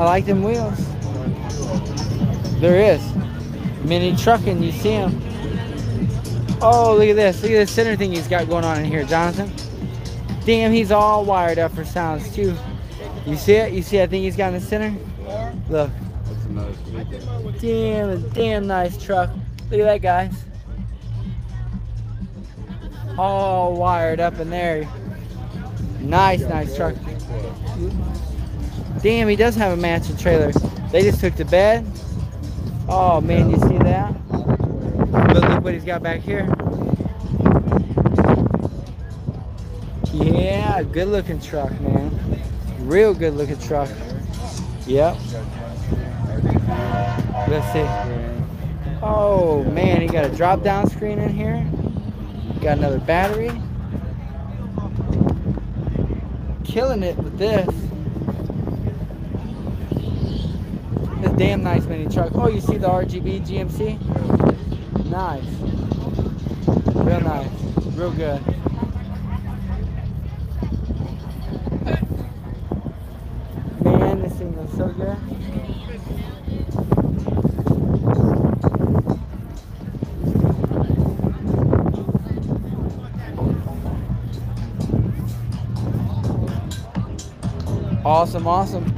I like them wheels. There is. Mini trucking, you see him. Oh, look at this. Look at this center thing he's got going on in here, Jonathan. Damn, he's all wired up for sounds too. You see it? You see that thing he's got in the center? Look. Damn, a damn nice truck. Look at that, guys. All wired up in there. Nice, nice truck. Damn, he does have a matching trailer. They just took the bed. Oh man, you see that? But look what he's got back here. Yeah, good looking truck, man. Real good looking truck. Yep. Let's see. Oh man, he got a drop down screen in here. Got another battery. Killing it with this. This damn nice mini truck. Oh, you see the RGB GMC? Nice. Real nice. Real good. Man, this thing looks so good. Awesome, awesome.